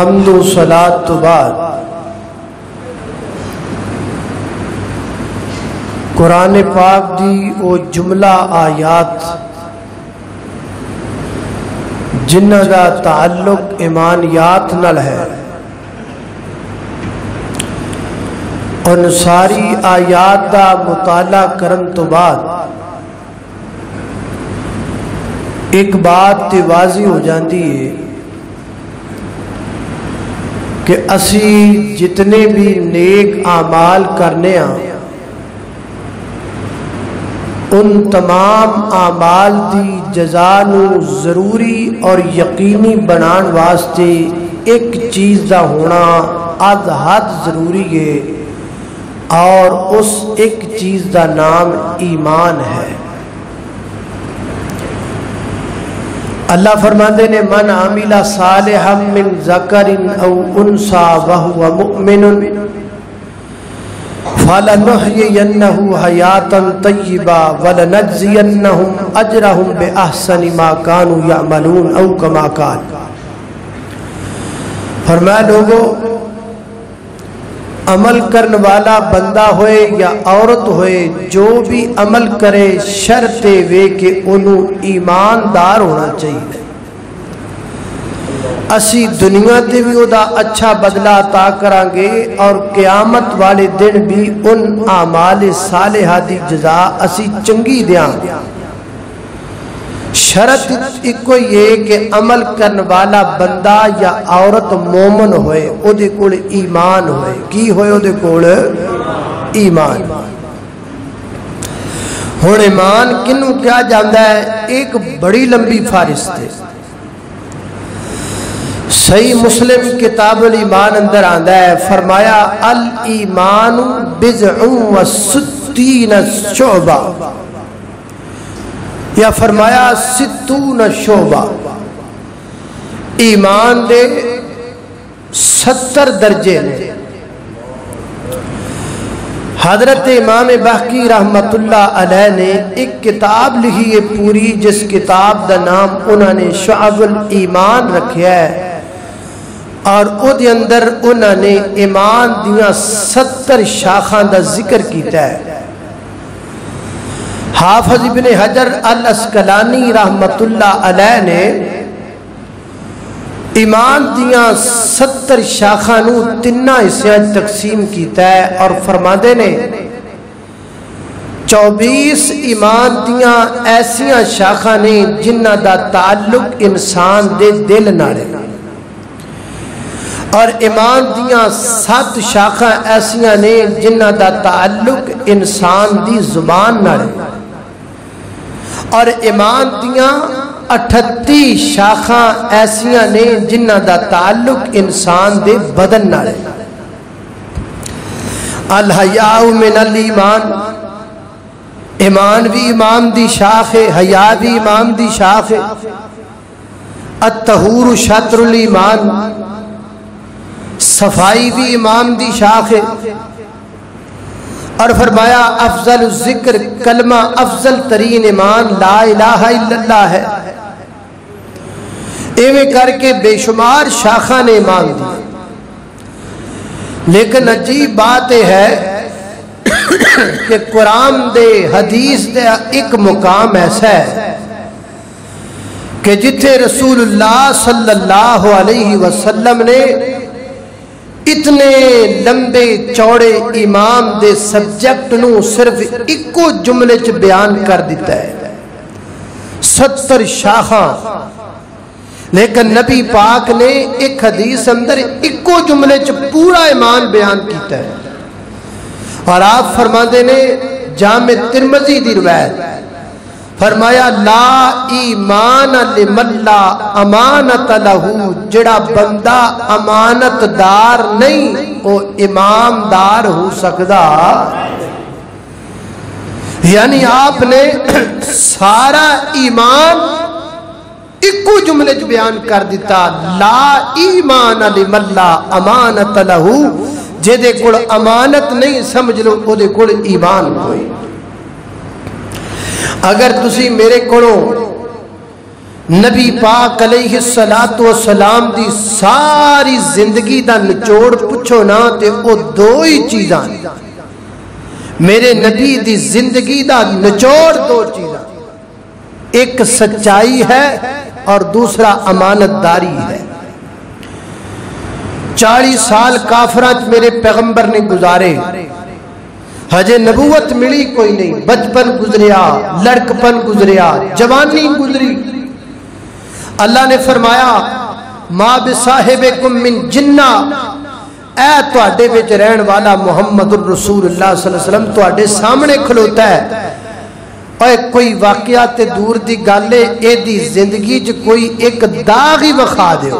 हमद सलात तो बाद। कुरान पाक दी ओ जुमला आयात, जिन्हों का ताल्लुक ईमानियात नाल है। उन सारी आयात का मुताला करन तो बाद एक बात तो वाजी हो जाती है कि असी जितने भी नेक आमाल करने आ उन तमाम आमाल की जजा ज़रूरी और यकीनी बनाने वास्ते एक चीज़ का होना अद हद ज़रूरी है, और उस एक चीज़ का नाम ईमान है। अल्लाह फरमाते ने मन आमिला साल हम मिन जकरिन उनसा वह मुमिन फलनुहयन्नहु हयातन तय्यबा वलनज्जियन्नहुम अजरहुम बिअहसनि मा कानू यअमलून औ कमा कान। फरमाया, लोगों अमल करने वाला बंदा होए या औरत होए, जो भी अमल करे शर्ते वे के ओनू ईमानदार होना चाहिए। असी दुनिया से भी ओदा अच्छा बदला अता करांगे और क्यामत वाले दिन भी उन आमाल सालेहा की जजा असी चंगी देंगे शरत इको ये कि अमल करने वाला बंदा या औरत मोमन होए, ओदे कोल ईमान होए। की होए ओदे कोल? ईमान। हुन ईमान किनू क्या जाता है? एक बड़ी लंबी फारिस्त है सही मुस्लिम किताब ईमान अंदर आंदा है, फरमाया, अल ईमान सुत्तीन शोबा। या फरमाया सिद्धू न शोभा ईमान दे, सत्तर दर्जे ने हज़रत इमाम बाकी अलैह ने एक किताब लिखी है पूरी, जिस किताब का नाम उन्होंने शाबुल ईमान रखा है। और उद अंदर उन्होंने ईमान दिया सत्तर शाखा का ज़िक्र किया है। हाफज इबन हजर अल अस्कलानी रहमतुल्ला अलैह ने ईमान दिया सत्तर शाखा तिना हिस्सों तकसीम किया है और फरमाते ने, चौबीस ईमान दिया ऐसिया शाखा ने जिन्हों का ताल्लुक इंसान के दिल नाल और ईमान दिया सत शाखा ऐसिया ने जिन्हों का ताल्लुक इंसान की ज़ुबान नाल और ईमान दिया अठत्ती शाखा ऐसा ने जिन्हों का ताल्लुक इंसान के बदन नाल अलहयाउ मिनल ईमान। ईमान भी इमाम दी शाख है, हया भी इमाम दी शाख है। अतहूर शत्रुल ईमान। सफ़ाई भी इमाम दी शाख है। और फरमाया, अफजल ज़िक्र, कलमा अफजल तरीन ईमान, ला है। इवें करके बेशुमार शाखा ने ईमान दी। लेकिन अजीब बात यह है कि कुरान दे, हदीस दे एक मुकाम ऐसा है कि जिथे रसूलुल्लाह सल्लल्लाहु अलैहि वसल्लम ने इतने लंबे चौड़े इमाम दे सब्जेक्ट न सिर्फ़ इको जुमले च बयान कर दिता है। सत्तर शाखा। लेकिन नबी पाक ने एक हदीस अंदर इको जुमले च पूरा ईमान बयान किया और आप फरमाते ने जाम तिरमजी की रवायत। फरमाया, ला ईमान लिमल्ला अमानत लहू, जड़ा बंदा अमानतदार नहीं, वो इमामदार हो सकता यानी आपने सारा ईमान इको जुमले च बयान कर दिता, ला ईमान लिमल्ला अमानत लहू, जेदे कोल अमानत नहीं, समझ लो, ओदे ईमान कोई। अगर तुसी मेरे को नबी पाक सलातो सलाम की सारी ज़िंदगी का निचोड़ पुछो ना तो वह दो ही चीजा मेरे नबी की ज़िंदगी का निचोड़ दो चीजा एक सच्चाई है और दूसरा अमानतदारी है। चालीस साल काफरा मेरे पैगंबर ने गुजारे। हजे नबूवत मिली कोई नहीं। बचपन गुजरिया, लड़कपन गुजरिया, जवानी गुजरी। अल्लाह ने फरमाया, माँ बिसाहेब कुमिन जिन्ना। ऐ थोड़े तो रहन वाला मुहम्मद रसूल अल्लाह थोड़े तो सामने खलोता है। और कोई वाकया ते दूर की गल है ज़िंदगी च कोई एक दाग ही विखा दो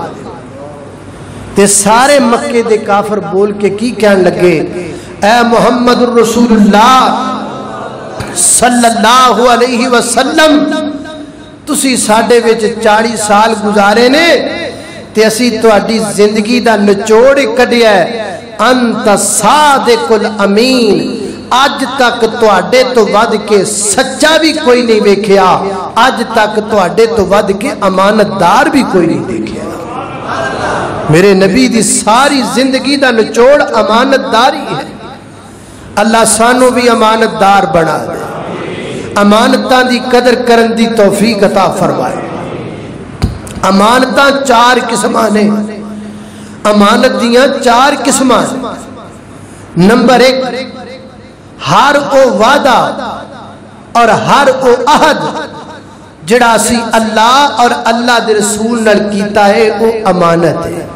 ते सारे मक्के दे काफर बोल के की कह लगे ए मोहम्मद सल्लाह वसलम तुम चाली साल गुजारे ने, ते का नचोड़ कटिया अंत साहल अज तक थोड़े तो वध के सच्चा भी कोई नहीं वेख्या अज तक थोड़े तो वध के अमानतदार भी कोई नहीं देखा मेरे नबी की सारी ज़िंदगी का नचोड़ अमानतदारी है। अल्लाह सानू भी अमानतदार बना दे। अमानत की कदर करने की तौफीक अता फरमाए। अमानत चार किस्म ने। अमानत दिया चार किस्म नंबर एक, हर वो वादा और हर वो अहद जड़ा अल्लाह और अल्लाह के रसूल किया है वो अमानत है।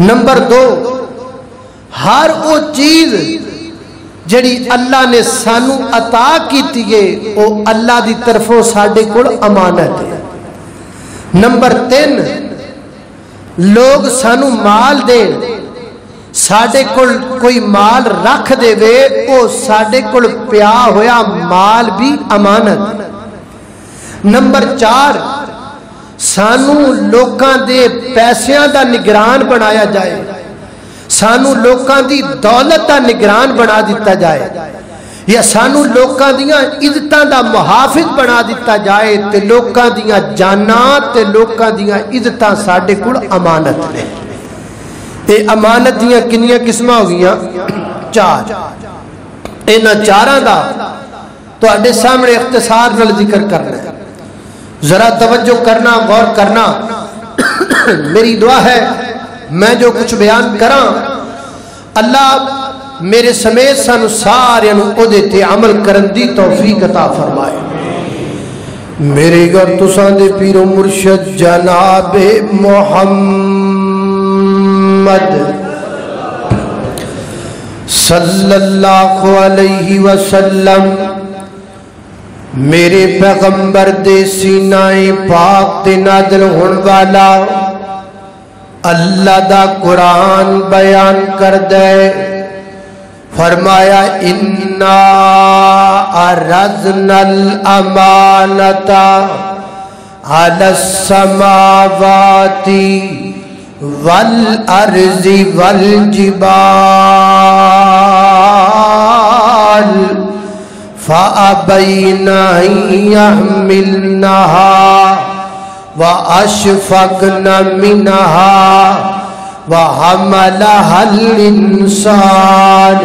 नंबर दो, हर वो चीज़ जड़ी अल्लाह ने सानू अता की अल्लाह की तरफों साढ़े को अमानत है। नंबर तीन, लोग सानू माल दे साढ़े को कोई माल रख दे साढ़े को पिया होया माल भी अमानत। नंबर चार, सानू लोगों सानू लोगों की दौलत का निगरान बना दिता जाए या सानू लोगों इज़्ज़त का मुहाफिज बना दिता जाए तो लोगों दाना लोगों इज़्ज़त साढ़े को अमानत ने। ते अमानत दिनिया किस्म हो गई चार। इन्होंने चार सामने इख्तसार ज़िक्र करना जरा तवज्जो करना, गौर करना। मेरी दुआ है मैं जो कुछ बयान करा, अल्लाह मेरे समेत सू सारे अमल करन दी फरमाए। मेरे घर तुसा दे पीरो मुर्शद जनाबे मोहम्मद सल्लल्लाहु अलैहि वसल्लम, मेरे पैगंबर दे सीनाए पाक ते नादल होने वाला अल्लाह दा कुरान बयान कर दे। फरमाया, इन्ना अरजनल अमानता अलसमावाती वल अर्जी वल जिबाल फ़ाबैना मिलनहा व अशफ़न मिनहा व हमल इंसान,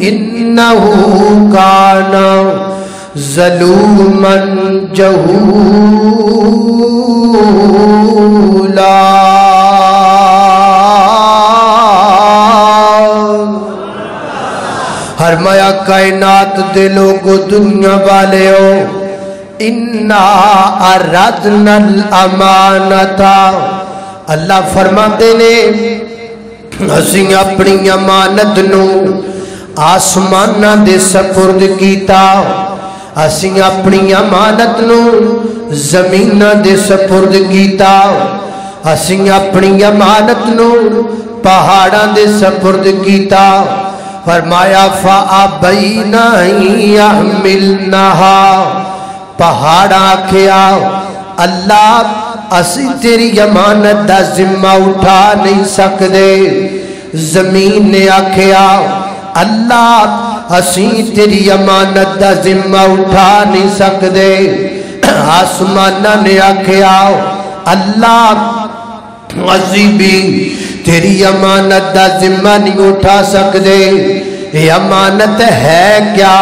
इन्नहु काना जलूमन फरमाया कायनात दे लोगो दुनिया वाले हो। इन्ना अरदनल अमानता। अल्लाह फरमाते ने, असी अपनी अमानत न आसमान दे सपुर्द किया असी अपनी अमानत न ज़मीन दे सपुर्द किया असी अपनी अमानत न पहाड़ा दे सपुर्द किया फरमाया, फा बई नहीं मिलना पहाड़ आख्या अल्लाह, असी तेरी अमानत का जिम्मा उठा नहीं सकते ज़मीन ने आख्या अल्लाह, असी तेरी अमानत का जिम्मा उठा नहीं सकते आसमान ने आख्या अल्लाह, असी भी तेरी अमानत का जिम्मा नहीं उठा सकते अमानत है क्या?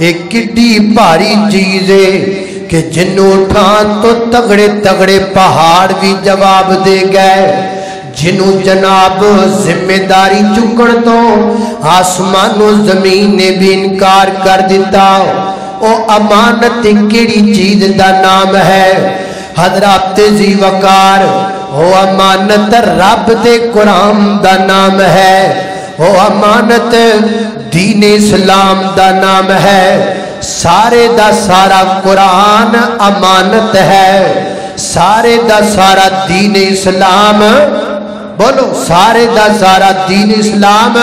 एक भारी चीज़ है कि जिन्हों उठान तो तगड़े तगड़े पहाड़ भी जवाब दे गए। जिन्हों जनाब ज़िम्मेदारी चुकन तो आसमानों ज़मीन ने भी इनकार कर दिता। ओ अमानत केड़ी चीज़ का नाम है। हजरात जी वकार वो अमानत रब दे कुरान का नाम है। वो अमानत, दीन इस्लाम का नाम है। सारे दा सारा कुरान अमानत है। सारे दा सारा दीन इस्लाम, बोलो, सारे दा सारा दीन इस्लाम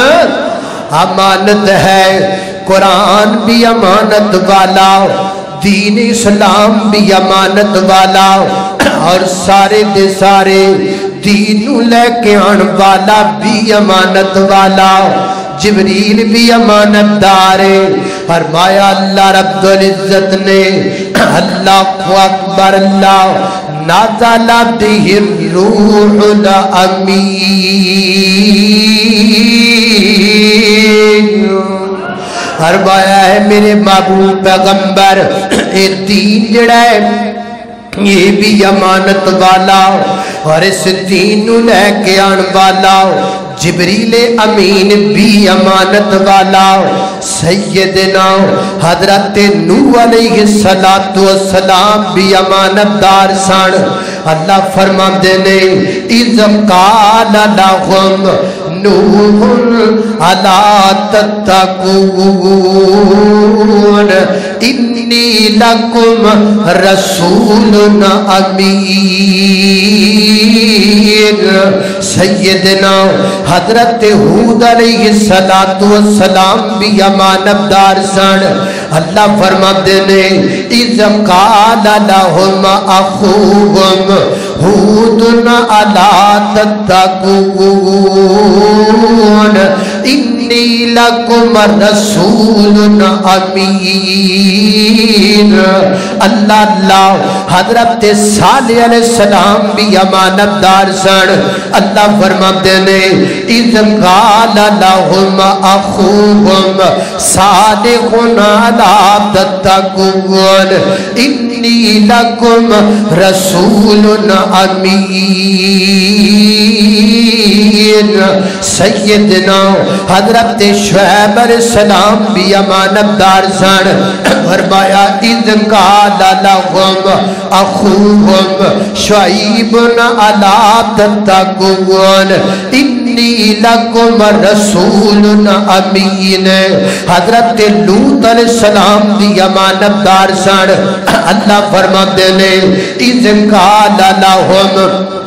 अमानत है। कुरान भी अमानत वाला दीन इस्लाम भी अमानत वाला और सारे दे सारे दीन लेके आने वाला भी अमानत वाला। जबरील भी अमानतदार है, फरमाया अल्लाह रब्बुल इज़्ज़त ने, अल्लाह अकबर, अल्लाह नाज़ला बिहि रूहुल अमीन। फरमाया है मेरे महबूब पैगंबर। ये दीन जड़ा है, ये भी अमानत वाला। और इस दीन लैके आने वाला। जिबरीले अमीन भी अमानत वाला। सैयदना हज़रत नू सलातो सलाम भी अमानतदार सन। अल्लाह फरमाते ने इज़ काल लकुम रसूल अमीन सैयदना हज़रत हूद सलाम भी अमानतदार सन अल्लाह फरमाते ने इजम काल लहुम अखूहुम हूदन अला तत्तकून इन्नी लकुम रसूल अमीन। अल्लाह अल्लाह, हज़रत साले सलाम भी अमानतदार सन अल्लाह फरमाते ने इज़ काल लहुम अखूहुम सालिहुन अला तत्तकून। इन्नी लकुम रसूल अमीन। सैयदना हज़रत शुएब सलाम भी अमानतदार सन फरमाया, इद काल लहुम अखूहुम शुएब अला तत्तकून। इन्नी लकुम रसूल अमीन। हज़रत लूत सलाम भी अमानतदार सन अल्लाह फरमाते ने इज़ काल लहुम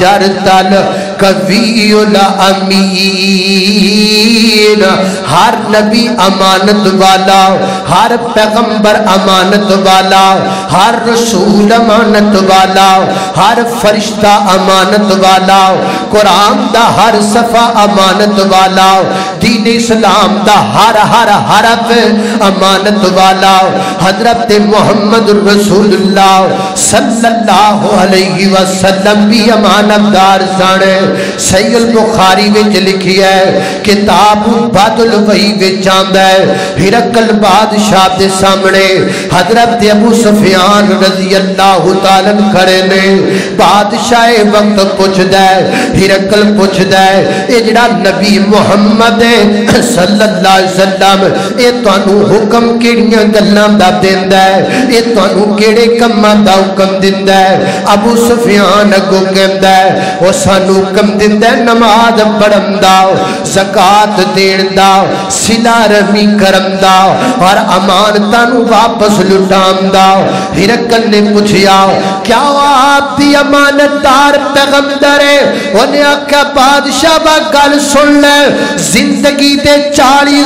जरतल कवील अमीन। हर नबी अमानत वाला, हर पैगंबर अमानत वाला, हर रसूल अमानत वाला, हर फरिश्ता अमानत वाला, कुरान दा हर सफ़ा अमानत वाला, दीन इस्लाम दा हर हर हरफ अमानत वाला, हज़रत मोहम्मद रसूलुल्लाह सल्लल्लाहु अलैहि वसल्लम भी अमानतदार सन सैयल बुखारी विच लिखी है, किताब बदल वही विच आंदा है हिरकल बादशाह दे सामने हजरत अबू सुफियान रजी अल्लाह तआला खड़े ने बादशाह वक्त पुछदा है हिरकल पुछदा है ये जड़ा नबी मुहम्मद है सल्लल्लाहु अलैहि वसल्लम ये ਤੁਹਾਨੂੰ ਹੁਕਮ ਕਿਹੜੀਆਂ ਗੱਲਾਂ ਦਾ ਦਿੰਦਾ ਹੈ ਇਹ ਤੁਹਾਨੂੰ ਕਿਹੜੇ ਕੰਮਾਂ ਦਾ ਹੁਕਮ ਦਿੰਦਾ ਹੈ ਅਬੂ ਸੁਫਿਆਨ ਅੱਗੋਂ ਕਹਿੰਦਾ ਹੈ ਉਹ ਸਾਨੂੰ ਹੁਕਮ ਦਿੰਦਾ ਹੈ ਨਮਾਜ਼ ਪੜਨ ਦਾ ਜ਼ਕਾਤ ਦੇਣ ਦਾ सीधा रमी करदा और अमानता वापस लुटादा। हिरकल ने पूछा क्या आपकी अमानतदार पैगंबर है? उन्हें आख्या, बादशाह बा गल सुन ले। ज़िंदगी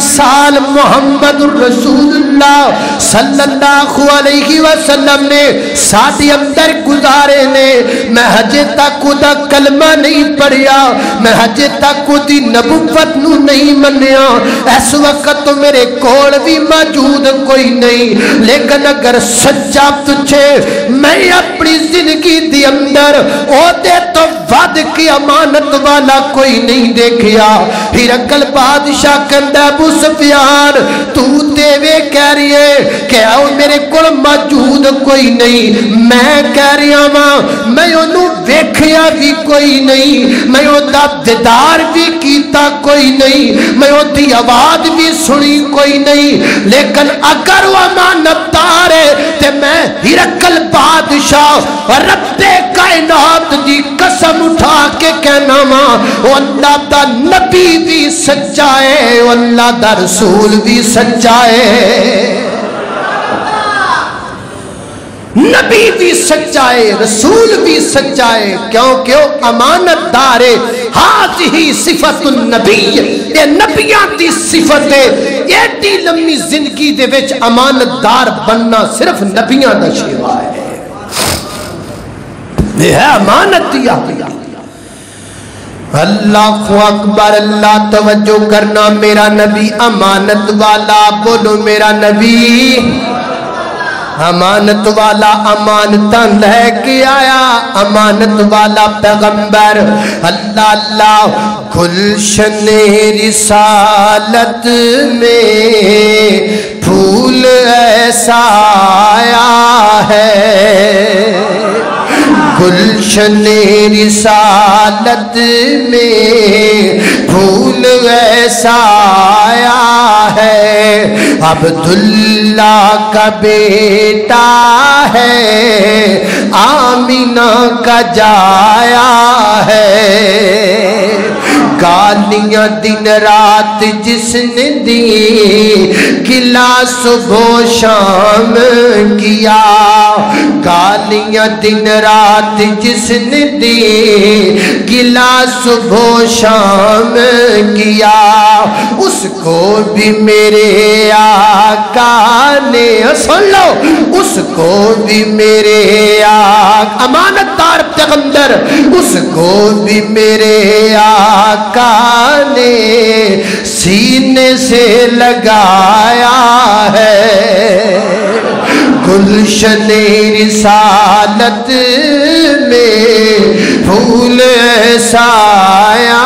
साल मुहम्मद रसूलुल्ला सल्लल्लाहु अलैहि वसल्लम ने अंदर गुजारे ने। मैं हजे तक उदा कलमा नहीं पढ़िया, मैं हजे तक उदी नहीं मनिया इस वक्त तो मेरे कोल भी मौजूद कोई नहीं। लेकिन अगर सच्चा तुझे मैं अपनी ज़िंदगी दे अंदर ओदे तो वध की अमानत वाला कोई नहीं देखिया। अकल बादशाह कहता अबू सुफियान, तू देवे कह रही है कि आओ मेरे को मौजूद कोई नहीं। मैं कह रहा वा मैं ओनू वेखिया भी कोई नहीं। मैं ओदा दीदार भी किया कोई नहीं। मैं ओदी आवाज़ भी सुनी कोई नहीं। लेकिन अगर वो अमानतदार है तो मैं हिरकल बादशाह रब्बे कायनात की कसम उठा के कहना वा अल्लाह दा नबी भी सच्चा है अल्लाह दा रसूल भी सच्चा है। नबी भी सच्चा है रसूल भी सच्चा है क्यों क्यों? अमानतदार है हाथ ही सिफत नबी। ये नबिया की सिफत है। एडी लंबी ज़िंदगी दे विच अमानतदार बनना सिर्फ़ नबिया का शेवा है। अमानत अल्लाह अकबर, अल्लाह तवज्जो करना मेरा नबी, अमानत वाला बोलो मेरा नबी। अमानत वाला अमानत लेके आया। अमानत वाला पैगंबर, अल्लाह अल्लाह गुलशन रिसालत में फूल ऐसा आया है। गुलशन रिसालत में फूल ऐसा आया है। अब्दुल्ला का बेटा है। आमीना का जाया है। गालियाँ दिन रात जिसने दी, किला सुबह शाम किया। गालियाँ दिन रात जिसने दी, किला सुबह शाम किया। उसको भी मेरे आका ने सुन लो, उसको भी मेरे आका अमानतदार पैगंबर, उसको भी मेरे आका ने सीने से लगाया है। गुलशन रिसालत में फूल साया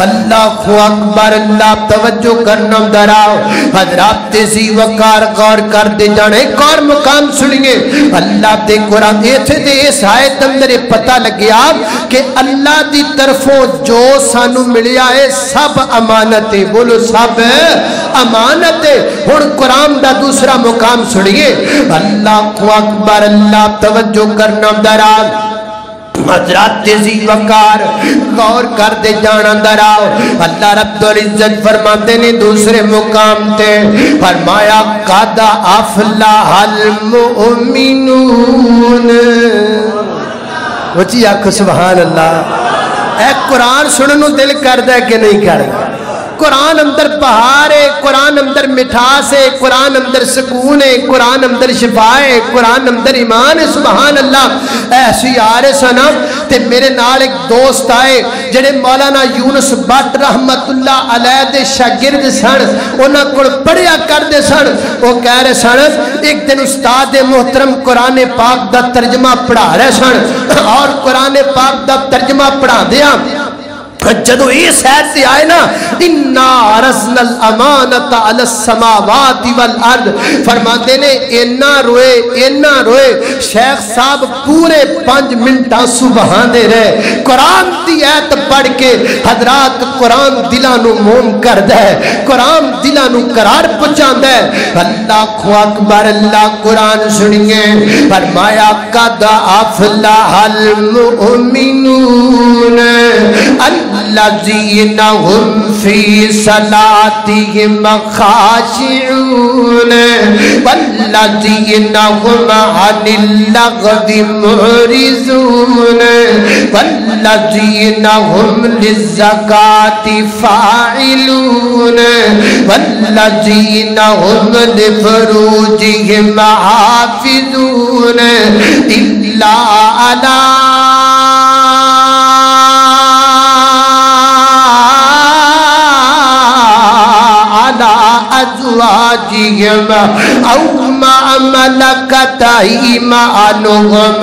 अल्लाह अकबर, अल्लाह तवज्जो करना तेज़ी वकार कर दे जाने सुनिए। अल्लाह कुरान दे इस आयत अंदर पता लग्या कि अल्लाह दी तरफों जो सानू मिलिया है, सब अमानत है। बोलो, सब अमानत है। हुन कुरान दा दूसरा मुकाम सुनिए। अल्लाह अकबर, अल्लाह तवज्जो करना दराओ वकार। गौर कर दे दराओ अल्लाह इज़्ज़त फरमाते ने दूसरे मुकाम ते। फरमाया, कादा अफला हल मुमिनून वची आख, सुभान अल्लाह। ए कुरान सुनने दिल करदा है कि नहीं करदा? कुरान अंदर बहार है, कुरान अंदर मिठास है, कुरान अंदर सुकून है, कुरान अंदर शिफा है, कुरान अंदर ईमान है सुबहान अल्लाह ऐसी आ रहे सन ते मेरे नाल एक दोस्त आए, जेडे मौलाना यूनुस भट्ट रहमतुल्ला अलैह दे शागिर्द सन, उन्हां कोल पढ़िया करदे सन। वो कह रहे सन, एक दिन उस्ताद मोहतरम कुरान पाक दा तर्जमा पढ़ा रहे सन, और कुरान पाक दा तर्जमा पढ़ा दिया जो ये सैर से आए ना, इन्ना रजनल अमानत अल समावाति वल अर्द। फरमाते ने इन्ना रोए इन्ना रोए। शेख साहब पूरे पाँच मिनट आँसू बहाते रहे। कुरान की ऐत पढ़ के हजरात कुरान दिलों मोम कर दे कुरान दिलों करार पहुंचाता अल्लाह खो अकबर, अल्लाह कुरान सुनिए। फरमाया, कद अफला हल मुमिनून? अल्लाह लजीन हम फ़ी सलातिहिम खाशिऊन वल्लजीन हम अनिल लगवी मुरिजून वल्लजीन हम लिज़काति फाइलून वल्लजीन हम लिफरूजिहिम हाफिजून इल्ला अला अजवाजिहिम औ मा मलकत ईमानुहुम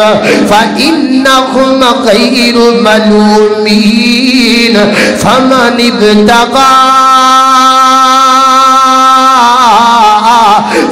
फइन्नहुम गैरु मलूमीन फमन इब्तगा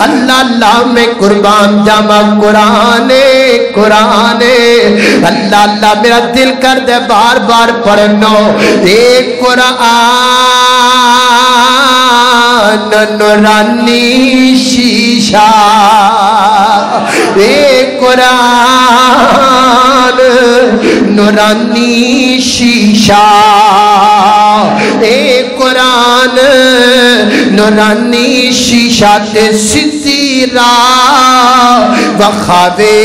अल्लाह अल्लाह में कुर्बान जामा कुराने कुराने। अल्लाह अल्लाह मेरा दिल कर दे बार बार पढ़नो। एक कुरान नूरानी शीशा। एक कुरान नूरानी शीशा। एक कुरान नूरानी शीशा ते सीधी राह वखावे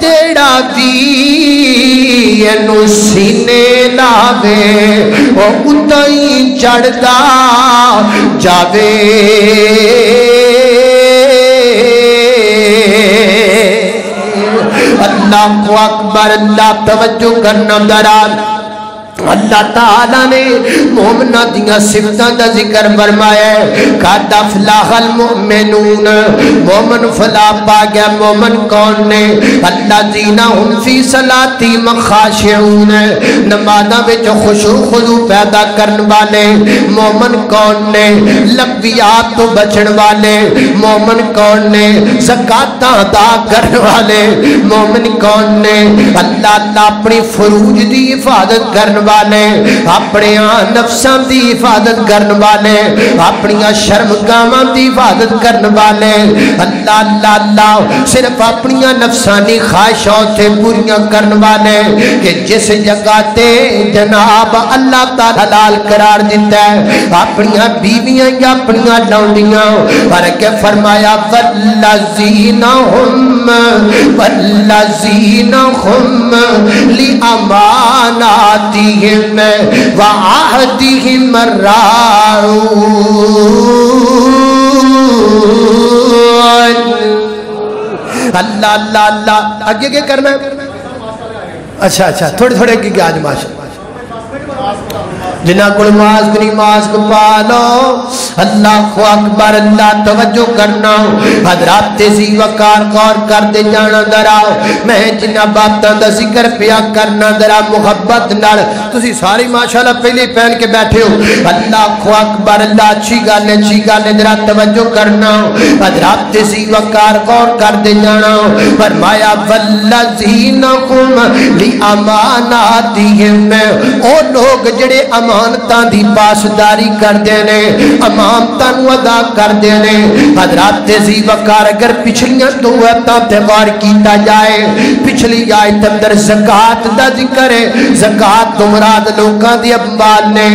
तेरा भी सीने लावे वो उतई चढ़दा जावे। अल्लाह को अकबर, अल्लाह तवज्जो करना दराज अल्लाह ताला ने मोमना दिया का ज़िक्र फलाहल मोमन फला पा गया, मोमन कौन ने? अल्लाह जीना सलाती नमाजा खुशू पैदा करने वाले, मोमन कौन ने? लकवियात तो बचन वाले, मोमन कौन ने? ज़कात अदा करने वाले, मोमन कौन ने? अल्लाह अल्लाह अपनी फरूज की हिफाजत करने वाले अपने नफसा की हिफाजत करने वाले अपन शर्म गावां की हिफाजत करने वाले। अल्लाह अल्लाह अल्लाह, सिर्फ़ अपन नफसानी ख्वाहिशों से पूरियाँ करने वाले कि जिस जगह ते जनाब अल्लाह ताला हलाल करार दिता है अपन बीवियाँ या अपन लौंडियाँ, पर के फरमाया, वल्लजीना हुम वल्लजीना हुम ली व आहदिहिम अल्लाह अल्लाह अल्लाह। आगे क्या करना है अच्छा अच्छा थोड़े थोड़े की आज माशा जिन्हें को मास्क नहीं मास्क पा लो अल्लाह अकबर, अल्लाह तवज्जो करना हजरात सी वकार गौर करते जाना दराओ मैं जिन्ना बातों का ज़िक्र पिया करना दरा, मुहब्बत नाल। तुसी सारी माशाल्लाह पहले पहन के बैठे हो। अल्लाह अकबर, अल्लाह अच्छी गल है, अच्छी गल है, जरा तवज्जो करना हजरात सी वकार गौर करते जाना फरमाया, वल्लजीनकुम ली अमानातिहिम ओ लोग, जड़े अमान अमानतों की पासदारी करते हैं अमानतों अदा करते हैं हजरात जी वकार अगर पिछलियाँ दो आयतों ते गौर किया जाए, पिछली आयत अंदर जकात का ज़िक्र है। जकात तो मुराद लोगों की अम्बाल ने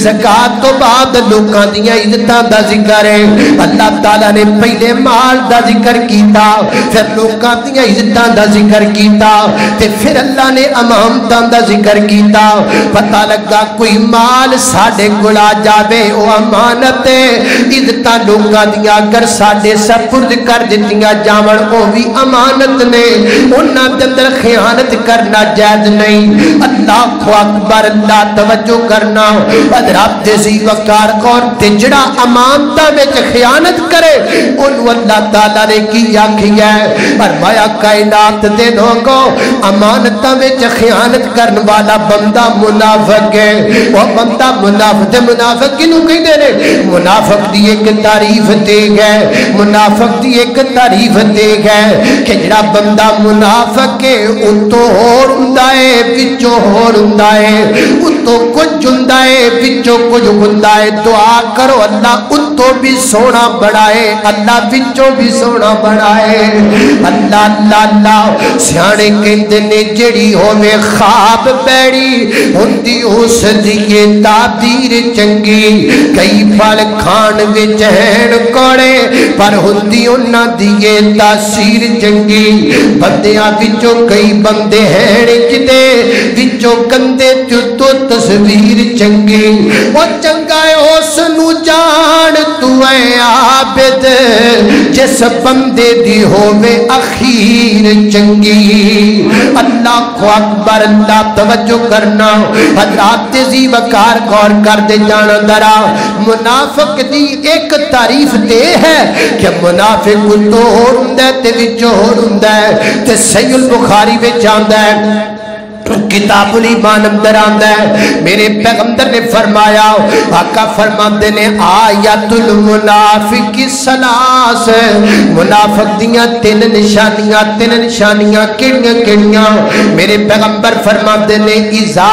जकात तो बाद लोगों इज्जतों का ज़िक्र है। अल्लाह तला ने पहले माल का ज़िक्र किया फिर लोगों इज्जतों का ज़िक्र किया फिर अल्लाह ने अमानतों का ज़िक्र किया पता लगा कोई माल साढ़े को जाए वह अमानत इज़्ज़त लोगों अगर साढ़े सपुर्द कर दित्तियाँ जावन वो भी अमानत ने। उन्होंने अंदर खयानत करना जायज़ नहीं। अल्लाह अकबर, अल्लाह तवज्जो करना। हज़रत सी वकार कौन ते जड़ा अमानता विच खयानत करे उन्होंने अल्लाह ताला ने की आखिया फरमाया कायनात दे लोगो, अमानता विच खयानत करने वाला बंदा मुनाफक है। वो बंदा मुनाफक मुनाफक किनू कहते मुनाफक दी एक तारीफ़ देख है मुनाफक दी एक तारीफ़ देख है कि जड़ा बंदा मुनाफक है उतो होर हुंदा विचों होर हुंदा उतो कुछ हुंदा विचों कुछ हुंदा है। दुआ करो, अल्लाह उतो भी सोना बनाए अल्लाह विचों भी सोना बनाए अल्लाह अल्लाह अल्लाह, सियाने कहते ने, जेड़ी होवे खाब बैड़ी हुंदी उस दी ताबीर चंगी, कई फल खान विच हैन कोड़े, पर हुंदी उन्हां दी तासीर चंगी। बंदियाँ विचों कई बंदे हैं जिदे विचों कंधे तो तस्वीर चंगी। ओ चंगा उस नु जान तू है आबिद, जिस बंदे दी होवे अखीर चंगी। अल्लाह अकबर, अल्लाह तवज्जो करना, हजरात जी वकार गौर कर दे जाना दरा। मुनाफक दी एक तारीफ़ दे है कि मुनाफिक तो होर हुंदा ते विच होर हुंदा, ते सही बुखारी विच आंदा है। अंदर आंदा है। मेरे पैगंबर ने फरमाया आका ने, आयतुल मुनाफिक सलास मुनाफिक तीन निशानियाँ तीन निशानियाँ केड़ियाँ केड़ियाँ? मेरे पैगंबर ने, इजा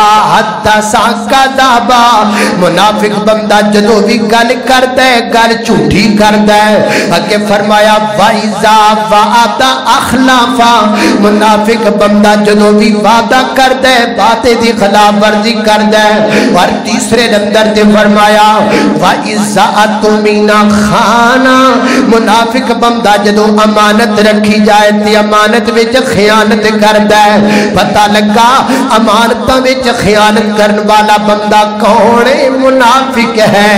मुनाफिक बंदा जदों भी गल करदा है, गल झूठी करदा है। फरमाया, वाइजा वादा अखलाफा। मुनाफिक बंदा जदों भी वादा कर है बातें की खिलाफ वर्जी करता है और तीसरे नंबर से फरमाया मीना खाना। मुनाफिक बंदा जो अमानत रखी जाए तो अमानत में खयानत करता है पता लगा अमानत में खयानत करने वाला बंदा कौन मुनाफिक है।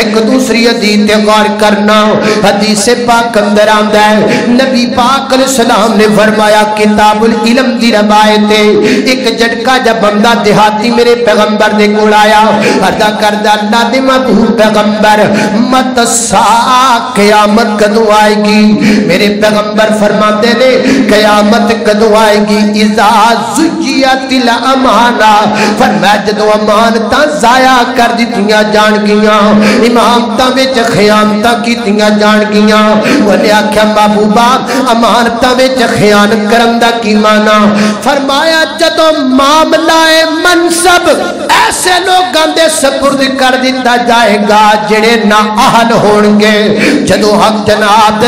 एक दूसरी हदीस गौर करना, हदीस पाक अंदर आंदा है। नबी पाक सलाम ने फरमाया, किताबुल इलम दी रवायत एक झटका जब बंदा देहाती मेरे पैगंबर ने आया अर्दा करदा अल्लाह दे महबूब पैगंबर, मत सा, कयामत कदों आएगी? मेरे पैगंबर फरमाते ने, कयामत कदों आएगी? इजा जुजियतिल अमाना। फरमाया, जदों अमानतां जाया कर दित्तियाँ जान गियाँ, इमामतां विच खयामतां कीतियाँ जान गियाँ। ओने आख्या, महबूबा, अमानतां विच खयानत करन दा की माना? फरमाया, जदों मामला है मनसब। ऐसे लोगों के सपुर्द कर दिता जाएगा जेड़े ना आहल होंगे जो हक जनाब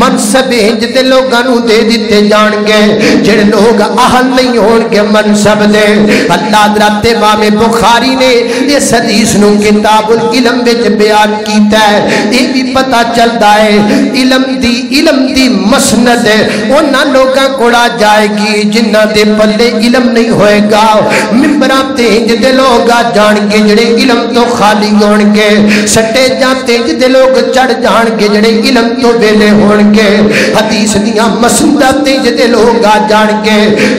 मनसब इंजते लोगों दे दिते जाएँगे जेड़े लोग आहल नहीं होंगे मनसब दे। अल्लाह दराते मामे बुखारी ने इस हदीस नु किताबुल इलम बयान किया है। ये भी पता चलता है, इलम दी इलम दी मसनद, उन्हां लोगों कोड़ा जाएगी, जिन्हां दे पल्ले इलम नहीं होएगा। मिम्बरा तेज दे लोग जाएँगे जड़े इलम तो खाली हो सटे जा तेज दे लोग चढ़ जाएँगे जड़े इलम तो वेले होंगे हदीस दिया मसूदा तेज दे लोग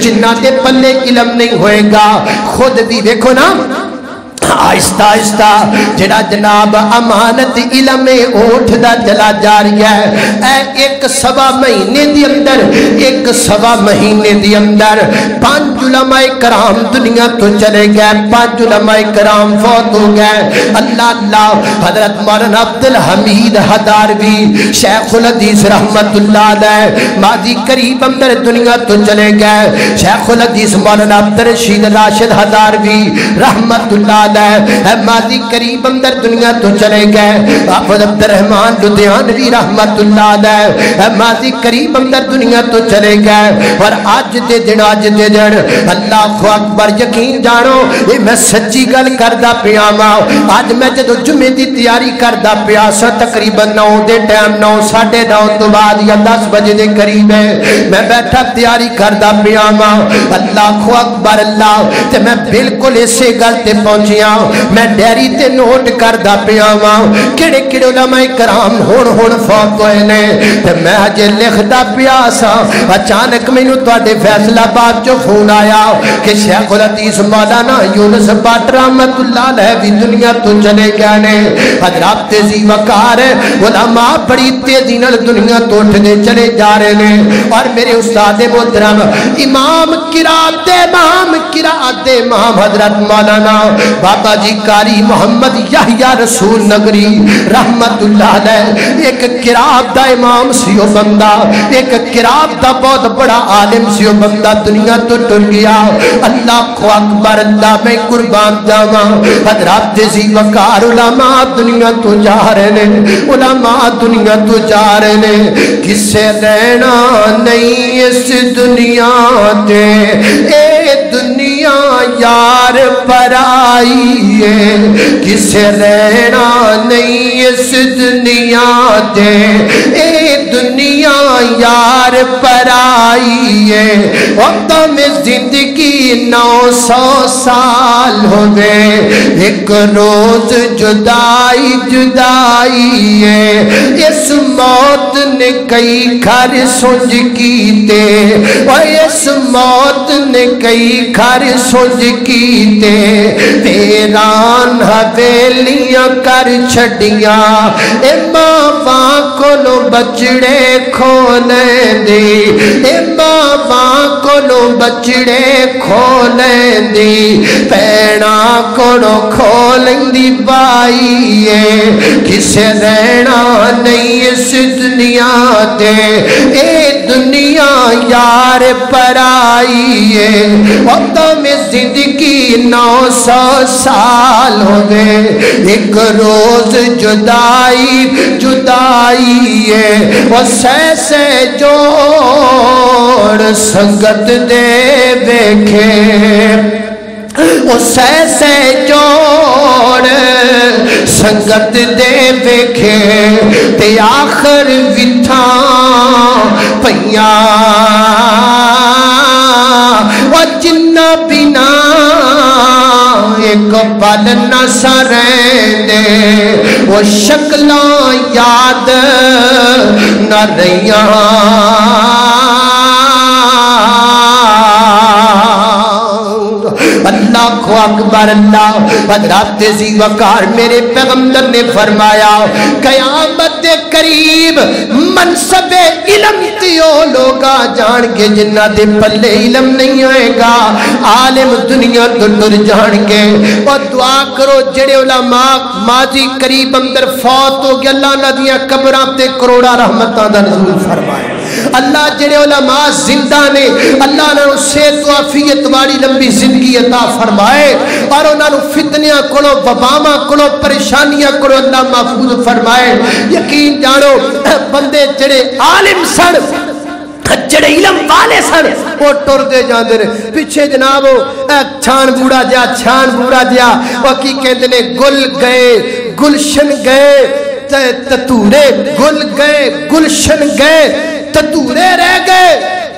जिन्ना के पल्ले इलम नहीं होएगा, खुद भी देखो ना। आहिस्ता आहिस्ता जड़ा जनाब अमानत इलम चला जा रहा है। ए एक सवा महीने के अंदर, एक सवा महीने के अंदर कराम दुनिया तो चले गए कराम फौत हो गए। अल्लाह अल्लाह, हज़रत अब्दुल हमीद हदारवी, शेखुल हदीस रहमतुल्लाह माजी करीब अंदर दुनिया तो चले गए। शेखुल हदीस मौलाना अब्दुल रशीद राशिद हदारवी, रहमतुल्लाह माजी करीब अंदर दुनिया तो चले गए माजी करीब अंदर दुनिया तो चले गए और आज दे दिन आज दे दिन अल्लाह अकबर यकीन जानो ये मैं सच्ची गल करदा पिया वा आज मैं जो जुमे की तैयारी करदा पिया सा तकरीबन नौ टाइम नौ साढ़े नौ तो बाद या दस बजे के करीब है मैं बैठा तैयारी करदा पिया वा अल्लाह अकबर अल्लाह मैं बिल्कुल इसे गल पहुंचिया मैं डायरी ते नोट करदा पिया वा किहड़े किहड़े उलमा कराम हुण हुण फौत होए ने। ते मैं अजे लिखदा पिया सा। अचानक मैनू तुहाडे फैसलाबाद चो फ़ोन आया। कि शेखुल हदीस मौलाना यूनुस भट्ट रहमतुल्लाह भी दुनिया तो चले गए ने। हज़रत जी वकार उलमा बड़ी तेज़ी नाल दुनिया तो उठते चले जा रहे ने। और मेरे उस्ताद मोहतरम इमाम किरात इमाम किरात इमाम हज़रत मौलाना बाबा जी कारी मोहम्मद याहिया रसूल नगरी, रहमतुल्लाह एक किरात दा इमाम सी बंदा, एक किरात दा बहुत बड़ा आलिम सी बंदा दुनिया तो टुर गया। अल्लाह को अकबर, अल्लाह मैं कुर्बान जावा। हज़रत जी वकार उलमा दुनिया तो जा रहे ने, उलमा दुनिया तो जा रहे ने। किसे रहना नहीं इस दुनिया ते ए यार पर आई है किसे रहना नहीं इस दुनिया दे। ए दुनिया यार पर आई है तो में ज़िंदगी नौ सौ साल हो गए। एक रोज जुदाई जुदाई है। इस मौत ने कई घर सुझ कीते। और इस मौत ने कई घर सुझ कीते। तेरान हवेलियाँ कर छड़िया। ए मावा को बचड़े खोले दे। मावा को बचड़े खोल दी पैना को खोलेंदी बाई है किसे रहना नहीं इस दुनिया दे दुनिया यार पर आई है तो में ज़िंदगी नौ सौ साल हो गए। एक रोज जुदाई जुदाई है वो सैसे जोड़ संगत दे देखे। सह से जोड़ संगत दे वेखे ते आखिर विथा पइया। जिन्ना बिना एक पल न सरेंदे वो शक्ल याद न रहिया। अल्लाह को अकबर अल्लाह वकार मेरे ने फरमाया, कयामत करीब इलम लोग जान के जिन्ना दे इलम नहीं होएगा। आलिम दुनिया तो टुर जान के और दुआ करो, जेड़े उलमा माजी करीब अंदर फौत हो गया, अल्लाह कब्रां ते करोड़ा रहमतां नज़ूल फरमाए। अल्लाह जेड़े उलमा ज़िंदा ने, अल्लाह ने सेहत आफियत वाली लंबी ज़िंदगी अता फरमाए, और उन्होंने फितनिया को वबामा को परेशानियाँ को अल्लाह महफूज फरमाए। यकीन जानो बंदे जेड़े आलिम सन पिछे जनाब छान बूढ़ा छान बूढ़ा जा वो की कहते गुल गए, गुलशन गए ततूरे, गुल गए, गुलशन गए ततूरे रह गए।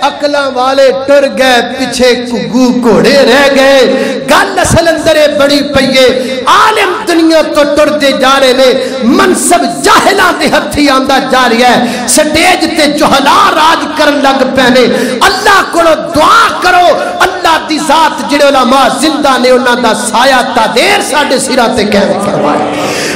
अकल वाले टुर गए, पिछे घुगू घोड़े रह गए। गल असल अंदर बड़ी पईए आलिम दुनिया तो टुरते जा रहे ने। मनसब जाहिला के हथी आंदा जा रहा है। स्टेज ते जोहला राज कर लग पैने अल्लाह को दुआ करो। अल्लाह की जात जेड़े उलमा ज़िंदा ने, उन्हों का साया तादेर साडे सिरा ते कैम फरमाए।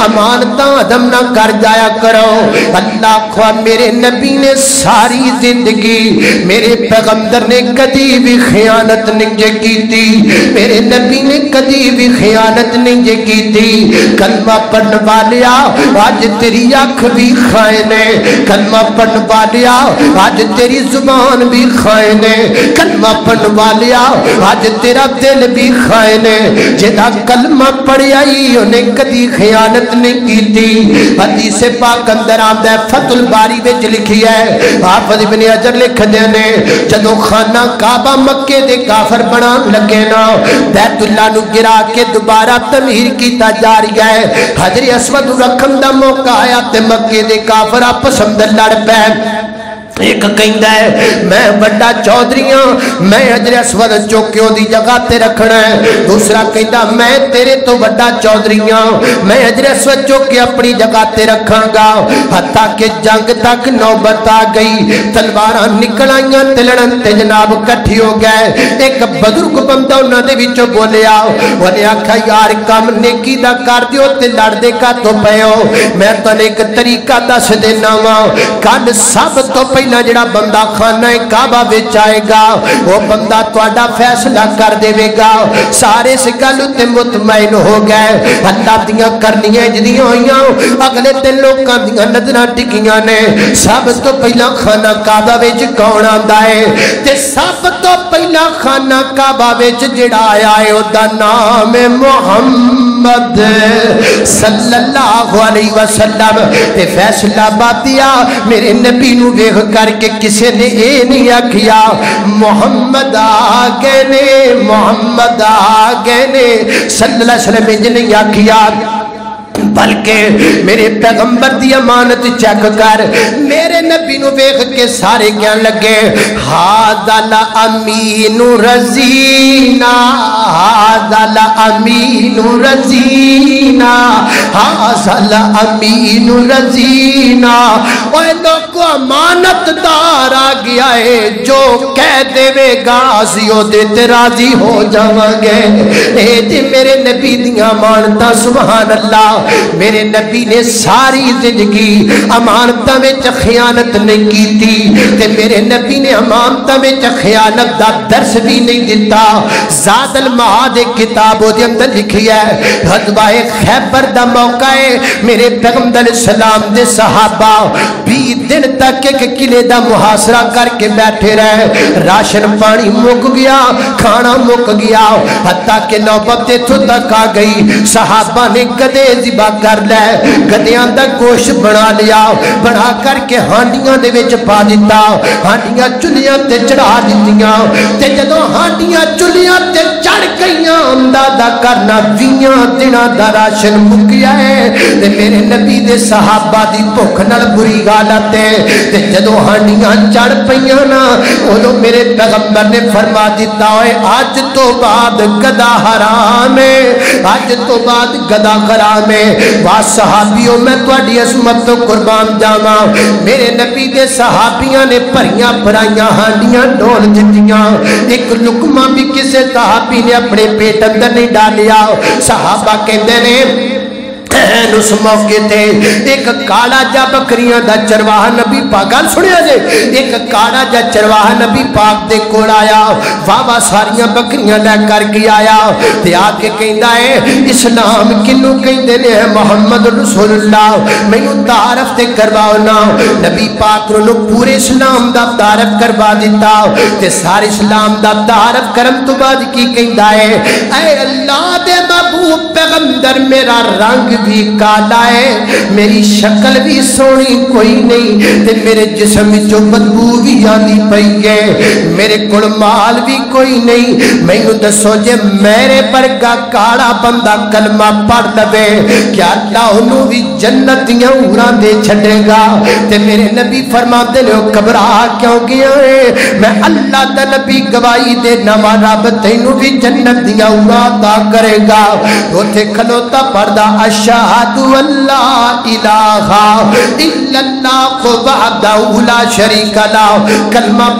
अमानतां अदम ना कर जाया करो। अल्लाह ख्वा मेरे नबी ने सारी ज़िंदगी मेरे पैगंबर ने कदी भी खयानत नहीं की थी मेरे नबी ने कदी भी खयानत नहीं की थी कलमा पढ़ने वालिया, आज तेरी अख भी खाए ने। कलमा पढ़ने वालिया, आज तेरी ज़ुबान भी खाए ने। कलमा पढ़ने वालिया, आज तेरा दिल भी खाए ने। जेदा कलमा पढ़िया ही उन्हें कदी खयानत नहीं की थी हदीस पाक अंदर आंदा है, फतुल बारी विच लिखी है। हाफिज इब्न अजर लिखदे ने, जदों खाना काबा मक्के दे काफर बनान लगे ना बैतुल्ला नु गिरा के दोबारा तमीर कीता जा रहा है। हजरी असवद रखन दा मौका आया ते मक्के दे काफर आपस अंदर लड़ पै। एक कहता है, मैं बड़ा चौधरी हाँ मैं हजरे असवद चौकियों की जगह ते रखना है। दूसरा कहता मैं तेरे तो बड़ा चौधरी हाँ मैं हजरे असवद चौके अपनी जगह ते रखांगा। हत्ता के जंग तक नौबत आ गई। तलवार निकल आईया ते लड़न ते जनाब कट्ठी हो गए। एक बजुर्ग बंदा उन्होंने बोलिया उन्हें आख्या यार काम नेकी दा कर दियो ते लड़दे का तो पयो मैं तने एक तरीका दस देना वा। कल सब तो पहले पहला जड़ा बंदा खाना काबा बेच आएगा, वो बंदा थोड़ा फैसला कर देगा सारे इस गल उत्ते मुतमैन हो गए। अल्लाह दियाँ करनियाँ जदियाँ हुई अगले तीन लोगों दियाँ नज़र टिकिया ने। सब तो पहला खाना काबा बेच कौन आता है? सब तो पहला खाना काबा बिच जड़ा आया है ओदा नाम है मुहम्मद सल्लल्लाहु अलैहि वसल्लम। ते फैसला बातिया, मेरे नबी नु वेख करके किसी ने ये नहीं आखिया, मोहम्मद आ गए ने, मोहम्मद आ गए ने। सल्लल्लाहु अलैहि वसल्लम नहीं आखिया बल्कि मेरे पैगंबर की अमानत चेक कर, मेरे नबी वेख के सारे क्या लगे, हादला अमीनु रजीना, हादला अमीनु रजीना हा हादला अमीनु रजीना। ओए लोगो, अमानतदार आ गया है, जो कह देगा ओदे ते राज़ी हो जावांगे। ए मेरे नबी दियाँ अमानतां, सुभान अल्लाह। मेरे नबी ने सारी ज़िंदगी अमानत में खयानत नहीं की थी, ते मेरे नबी ने अमानत में खयानत का दर्श भी नहीं दिता। जादल महाद किताब अंदर लिखी है हजवाए खैबर का मौका है, मेरे पैगंबर सलाम दे सहाबा भी दिन तक एक किले का मुहासरा करके बैठे रहे, राशन पानी मुक गया, खाना मुक गया हत्या के नौबत इथों तक आ गई। सहाबा ने कदे जिबा कर लै। गद्या का गोश्त बना लिया। बना करके हांडिया पा दिता हांडिया चुलिया ते चढ़ा दितिया ते जदों हांडिया चुलिया ते चढ़ गई अंदाज़ा करना बीया दिन का राशन मुकिया है ते मेरे नबी दे सहाबा की भुख न बुरी हालत है ते जदों हांडिया चढ़ पईया ना उदो मेरे पैगंबर ने फरमा दिता है अज तो बाद गदा हराम है। अज तो बाद गदा हराम है। वाह, सहाबियों, मैं थोड़ी असमत तो कुर्बान जावा। मेरे नबी के सहाबिया ने भरिया भराइया हांडिया ढोल दिखा एक लुकमा भी किसी सहाबी ने अपने पेट अंदर नहीं डालिया। सहाबा कहते ने उस मौके ते एक काला जा बकरियाँ दा चरवाहा नबी पाक, गल जे? एक काला जा चरवाहा नबी पाक दे कोल आया वावा बकरियाँ ले आया ते आके कहंदा है इस्लाम किनु कहंदे ने मोहम्मद रसूलुल्लाह? मैनू तारफ ते करवाओ ना। नबी पाक नु पूरे इस्लाम दा तारफ करवा दिता ते सारे इस्लाम दा तारफ करम तो बाद की कहंदा है अल्लाह दे महबूब पैगंबर मेरा रंग भी काला है, मेरी शक्ल भी सोनी कोई नहीं, ते मेरे जिसम चो बदबू भी आनी पई है, मेरे को माल भी कोई नहीं, मैनू दसो जे मेरे वर्गा काला बंदा कलमा पढ़ लवे, क्या अल्लाह भी जन्नत दियाँ उरा दे छड़ेगा ते मेरे नबी फरमाते ने घबरा क्यों गया है? मैं अल्लाह दा नबी गवाही दे नवा रब तेनू भी जन्नत दिया उड़ा करेगा उथे खलोता पढ़दा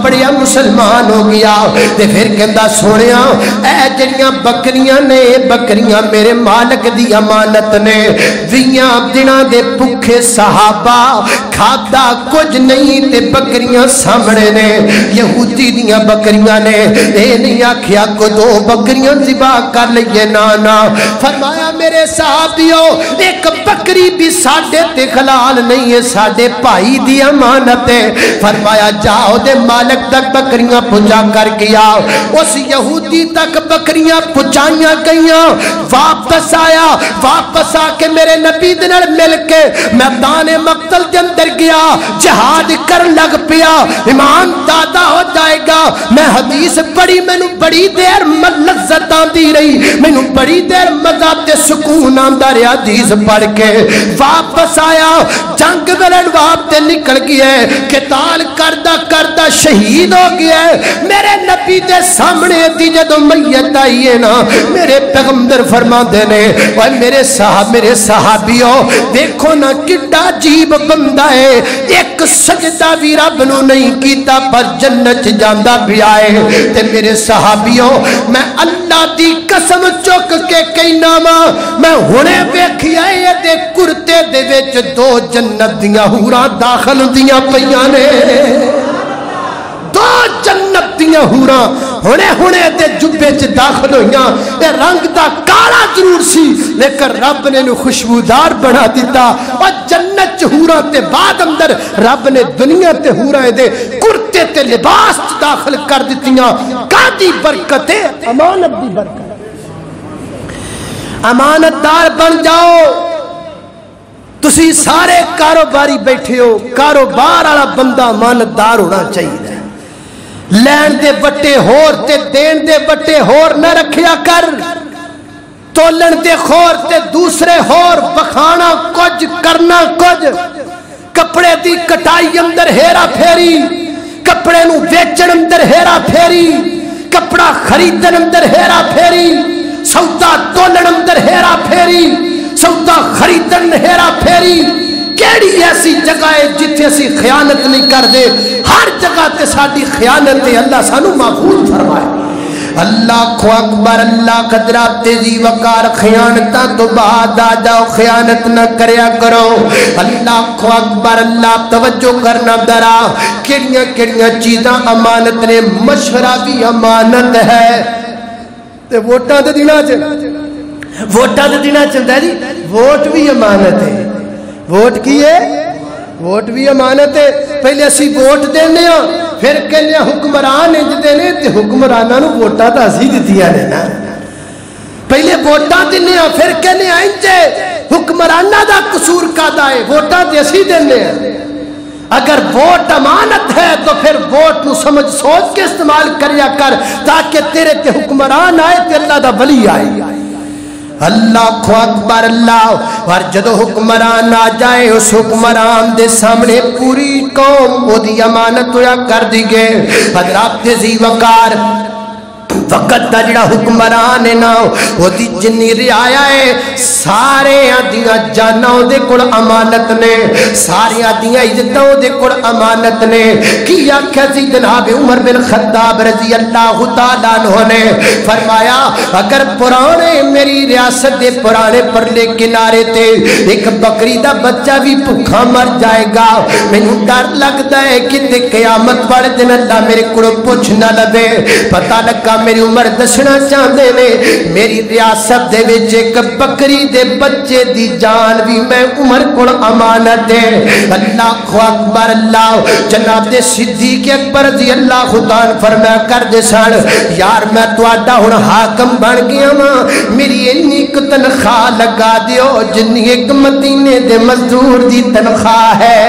पढ़िया मुसलमान हो गया ते फिर कहंदा सोनिया ए जड़ियाँ बकरियाँ ने बकरियाँ मेरे मालिक दी अमानत ने वियाँ दिना दे भुखे सहाबा खादा कुछ नहीं ते बकरियाँ सामने ने यहूदी दियाँ बकरियाँ ने ए नहीं आखिया को दो बकरियाँ जिबा कर लिए ना ना फरमाया मेरे साहबियो एक बकरी भी साडे ते खलाल नहीं है साडे भाई दी अमानत है। फरमाया, जाओ दे मालिक तक बकरियाँ पूजा कर गया उस यहूदी तक बकरियाँ पहुंचाइया गई वापस आया, वापस आके मेरे नबी मिल के मैदान मक्तल के अंदर गया, जहाद कर लग पिया। ईमान दादा हो जाएगा, मैं हदीस पढ़ी, मैनू बड़ी देर लज्जत आती रही। मैनू बड़ी देर मज़ा ते सुकून आता रहा। हदीस पढ़ के वापस आया। जंग लड़न वापते निकल गया। किताल करदा करदा शहीद हो गया। मेरे नबी के सामने दी जो मैयत आई है ना, मेरे पैगंबर फरमाते ने और मेरे साहब मेरे साहबियों, देखो ना किड्डा अजीब बंदा है। एक सजदा भी रब नु नहीं कीता, पर जन्नत जांदा भी आए। ते मेरे सहाबियों, मैं अल्लाह दी कसम चुक के कहना वा, मैं हुने ये दे दो जन्नत हूरां जन्नत च दाखल रंग काला ज़रूर सी लेकिन रब ने खुशबूदार बना दिता और जन्नत च हूरां बाद अंदर रब ने दुनिया ते हूरां दे कुर्ते लिबास दाखिल कर दितियाँ कादी बरकत है अमानत दी बरकत अमानतदार बन जाओ। तुसी सारे कारोबारी बैठे हो। कारोबार वाला बंदा अमानतदार होना चाहिए। लैन दे बट्टे होर ते देन दे बट्टे होर न रखिया कर। तोलन दे खोर ते दूसरे होर बखाना कुछ, करना कुछ। कपड़े दी कटाई अंदर हेरा फेरी। कपड़े नु बेचण अंदर हेरा फेरी। कपड़ा खरीदन अंदर हेरा फेरी। सौदा तोलन अंदर हेरा फेरी, सौदा खरीदन हेरा फेरी। केड़ी ऐसी जगह है जिथे असि खयानत नहीं करते हर जगह ते साडी खयानत है, अल्लाह सानू महफूज फरमाए। अल्लाह को अकबर, अल्लाह कदरा, तेज़ी, वकार तो बाद आ जाओ, खयानत न करया करो। अल्लाह को अकबर, अल्लाह तवज्जो करना दरा केड़ियाँ केड़ियाँ चीज़ां अमानत ने मशवरा भी अमानत है। ते वोटां दे दिनां च। वोटां दे दिनां च जी, वोट भी अमानत है। वोट की है? वोट भी अमानत है। पहले असि वोट देने फिर कहने हुक्मरान इंज देने ते हुक्मराना वोटा तो असि दित्तियाँ ने ना। पहले वोटा दिने फिर कहने इंज, हुक्मराना का कसूर कादा है, वोटा तो असि देने अगर वोट अमानत है तो फिर वोट न समझ, सोच के इस्तेमाल करिया कर, ताकि तेरे ते हुक्मरान आए, ते अल्लाह का वली आए। अल्लाह खो अकबर, अल्लाह। और जो हुक्मरान आ जाए, उस हुक्मरान दे सामने पूरी कौम, ओदी अमानत होया कर दी गए हजरात जी वकार वक्त का जड़ा हुक्मरान है ना, ओदी जिन्नी रियाया है सारे दियाँ जाना ओदे कोल अमानत ने सारिया दियाँ इज्जतां कोल अमानत ने। की आख्या सी जनाब उमर बिन खत्ताब रज़ी अल्लाह ने? फरमाया, अगर पुराने मेरी रियासत दे पुराने परले किनारे ते एक बकरी का बच्चा भी भुखा मर जाएगा, मैनू डर लगता है कि कयामत वाले दिन अल्लाह मेरे को पुछ ना लवे। पता लगा मेरे मेरी उम्र दसना चाहते ने, मेरी रियासत एक बकरी दे बच्चे दी जान भी मैं उम्र को अमानत है अल्लाह अकबर, अल्लाह, जनाब दे सिद्दीक अकबर रज़ी अल्लाह खुदा फरमाया कर दे सन। यार, मैं तुहाडा हुन हाकम बन गया वा। मेरी इन्नी तनख्वाह लगा दियो, जिन्नी एक मदीने दे मजदूर दी तनख्वाह है।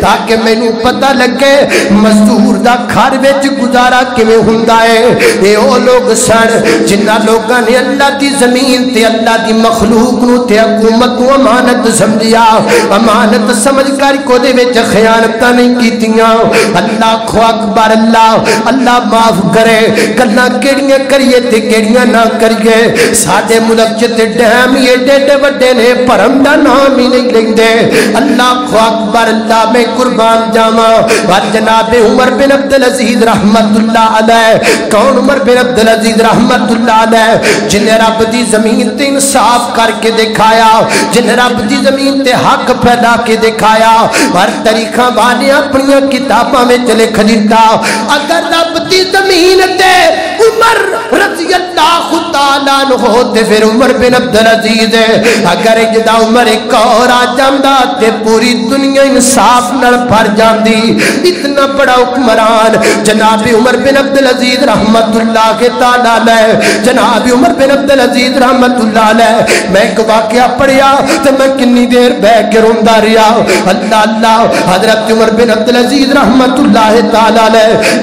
ताकि मैनू पता लगे, मजदूर दा घर विच गुजारा किवें हुंदा है। ए ओ लोग सन जिन्ना लोगां ने अल्लाह दी ज़मीन ते अल्लाह दी मखलूक नु ते हुकूमत नु अमानत समझिया। अमानत समझ कर विच खयानत नहीं कीतियाँ। अल्लाह खो अकबर, अल्लाह अल्लाह माफ़ करे। गल्ला केड़ियाँ करिए ते केड़ियाँ ना करिए। साडे मुल्क च डैम एडे एडे वड्डे ने, भरम दा नाम ही नहीं लेंदे। अल्लाह खो अकबर, अल्लाह, मैं कुर्बान जावा। जनाब उमर बिन अब्दुल अज़ीज़ रहमतुल्लाह अलैह, कौन उमर बिन अब्दुल अलैह, जिन्हें रब दी ज़मीन करके दिखाया, जिन्हें रब दी ज़मीन ते हक के दिखाया, हर तरीका वाले अपन किताबों में लिख दिता। अगर रब दी ज़मीन ते उमर फिर उमर बिन अब्दुल अज़ीज़ अगर जदा उमर एक और आ जांदा, ते पूरी दुनिया इंसाफ नाल भर जांदी। इतना बड़ा हुक्मरान जनाब उमर बिन अब्दुल अज़ीज़ रहमतुल्लाह के जनाब उमर बिन अब्दुल अज़ीज़ मैं एक वाकया मैं देर के रोंदा अल्लाह अल्लाह, हज़रत उमर बिन अब्दुल अज़ीज़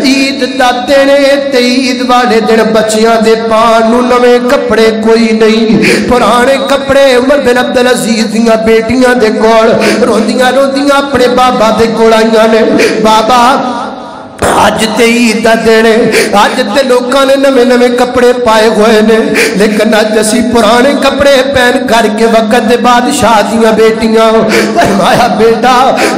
ईद दिन ते ईद वाले दिन बच्चियाँ पान नवे कपड़े कोई नहीं। पुराने कपड़े उमर बिन अब्दुल अज़ीज़ दियाँ बेटियाँ दे कोल रोंदियाँ रोंदियाँ अपने बाबा दे कोल आईयां ने। बाबा अज ते ईद का दिन है अज ते लोगों ने नवे नवे कपड़े पाए हुए ने। लेकिन अज असी पुराने कपड़े पहन करके वक्त के बादशाह दिया बेटियाँ। फरमाया बेटा,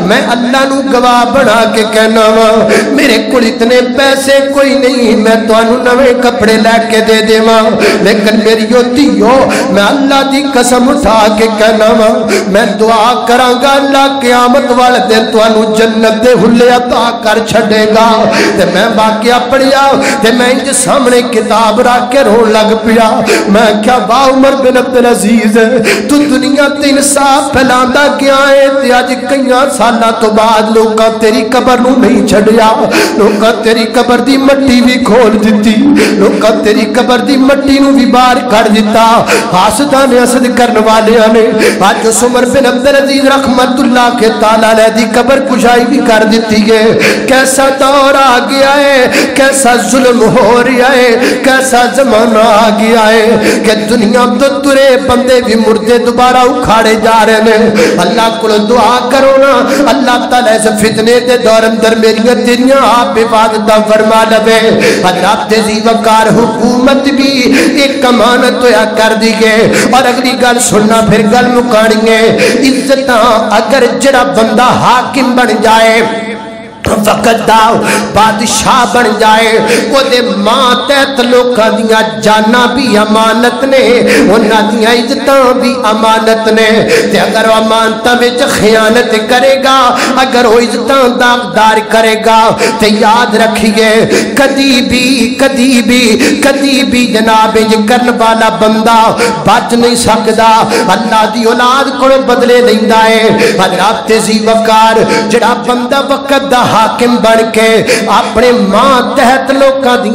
मैं अल्लाह नु गवाह बना के कहना वा, मेरे को इतने पैसे कोई नहीं, मैं थानू नवे कपड़े लैके दे देवा। लेकिन मेरी धियो मैं अल्लाह की कसम उठा के कहना वा, मैं दुआ करांगा, अल्लाह क्यामत वाले दिन थानू जन्नत हुले अता कर छड़ेगा ते मैं वाकया पढ़िया, ते मैं इंज सामने किताब रख के रोन लग पिया। मैं क्या वाह उमर बिन अब्दुल अज़ीज़, तू दुनिया ते इंसाफ फैलांदा गया है ते अज कई सालों तो बाद तेरी कबर नु नहीं छड़िया लोग तेरी कबर दी मट्टी भी खोल दी लोग तेरी कबर दी मट्टी भी बाहर कर दिता हासदा ने हसद करने वाले ने अज उस उमर बिन अब्दुल अज़ीज़ रहमतुल्लाह के ताला दी कबर कुशाई भी कर दी है कैसा दौर आ गया है। कैसा जुल्म हो रहा है, कैसा जमाना आ गया है कि दुनिया तो तुरे बंदे भी मुर्दे दोबारा उखाड़े जा रहे हैं। अल्लाह को दुआ करो ना, अल्लाह ताला इस फितने के दौर अंदर मेरिया तेरिया आप इबादत फरमा लवे। अल्लाह तेज़ी वकार हुकूमत भी एक अमानत होया कर दी गए और अगली गल सुनना, फिर गल मुकानी है। इज़्ज़त अगर जरा बंदा हाकिम बन जाए वक्त बादशाह बन जाए। ओदे माँ तहत लोगों दिया जाना भी अमानत ने उन्होंने इज़्ज़त भी अमानत ने। ते अगर अमानत में खयानत करेगा, अगर वो इज़्ज़त दागदार करेगा तो याद रखिए, कदी भी कदी भी कदी भी जनाब इंज करने वाला बंदा बच नहीं सकता अल्लाह की औलाद को बदले लेंदा है हजरात तेज़ी वकार, जड़ा बंदा वक्त दा हाकिम बन के अपने माँ तहत लोगों दी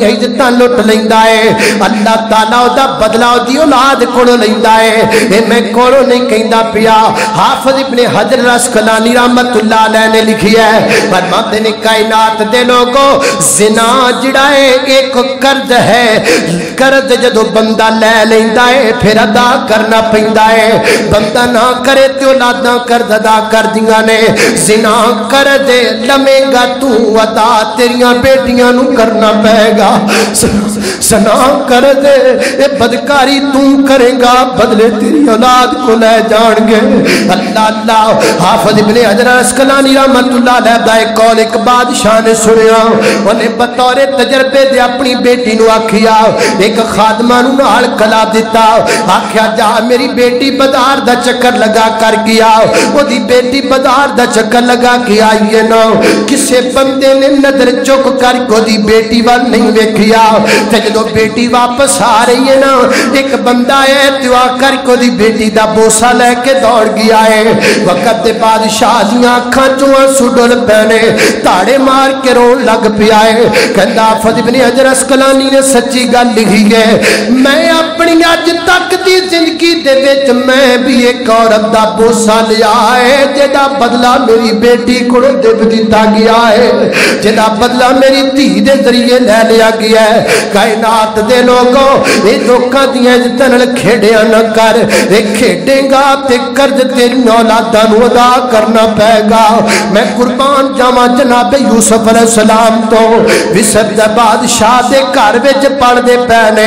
लुट लेंदा है। अल्लाह ताला ओदा बदला ओदी औलाद कोलों लेंदा है। ए मैं कोलों नहीं कहंदा पिया। हाफिज इब्ने हजर रसकलानी रहमतुल्लाह अलैह ने लिखी है फरमाते ने, कायनात दे लोगो, जिना जिड़ा है, एक कर्ज है। कर्ज जदों बंदा ले लेंदा है, फिर अदा करना पैंदा है। बंदा ना करे ते औलादा कर्ज अदा कर दियाँ ने। जिना कर दे लमेगा तू अदा तेरिया बेटियाँ करना पेगा। सना कर दे बदकारी तू करेगा, बदले तेरी औलाद को ले जाएँगे अल्लाह अल्लाह, हाफिज इब्ने हजर अस्कलानी रहमतुल्लाह अलैह दा एक कौल, एक बादशाह ने सुनिया उन्हें बतौर तजर्बे दे अपनी बेटी नु आखिया, एक खादमा नु नाल कला दिता आख्या, जा, मेरी बेटी बाज़ार दा चक्कर लगा कर गया ओदी बेटी बाज़ार दा चक्कर लगा के आई है ना। किसी बंदे ने नज़र चुक कर कोई बेटी वाल नहीं वेखिया। ते जो बेटी वापस आ रही है ना, एक बंदा है दुआ कर कोदी बेटी का बोसा लैके दौड़ गया है। वक्त के बादशाह दिया अखा चो आँसू डुल पैने, ताड़े मार के रो लग पिया है। कहता फजब ने अजर असकलानी ने सच्ची गल लिखी है, मैं अपनी अज तक की ज़िंदगी दे मैं भी एक औरत का बोसा लिया है जेदा बदला मेरी बेटी को दिता गया है। जेदा बदला मेरी धी के ज़रिए लै लिया गया है। कायनात दे लोगों ये लोगों इज़्ज़त खेडिया न कर। ये खेडेगा ते कर्ज तेरी औलादा अदा करना पैगा। मैं कुर्बान जावा जनाबे यूसुफ सलाम तो। विसर बादशाह के घर में पढ़ते पे ने